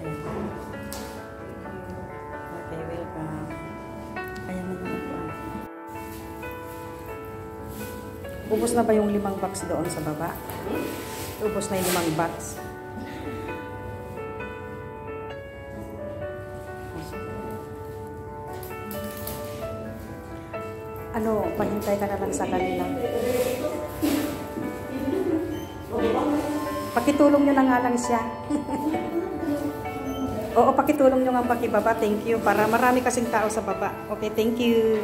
Okay, welcome. Ayan na po. Ubus na ba yung limang box doon sa baba? Hmm? Ubus na yung limang box. Ano, paghintay ka na lang sa kanila. Pakitulong nyo na nga lang siya. Oo, pakitulong nyo nga pakibaba. Thank you. Para marami kasing tao sa baba. Okay, thank you.